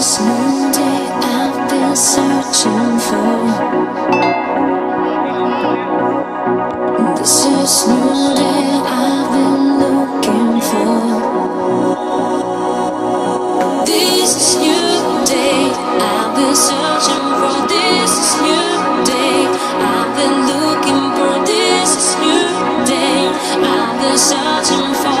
this I've been searching for. This new day I've been looking for. This new day I've been searching for. This new day I've been looking for. This new day I've been searching for.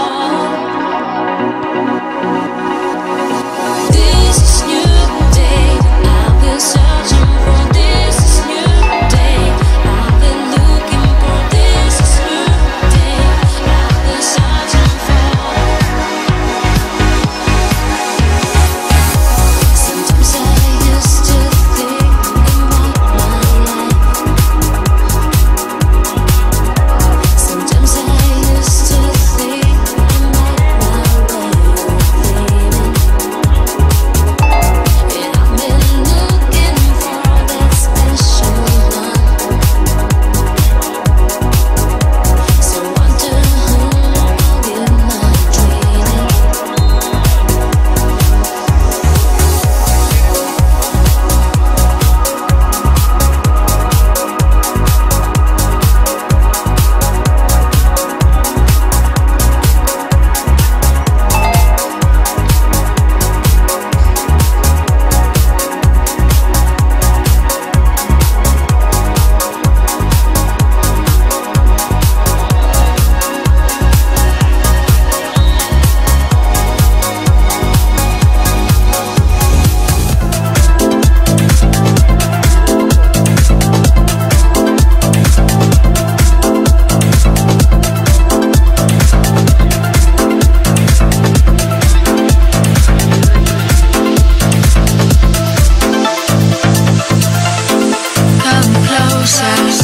ourselves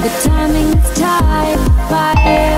The timing is tight.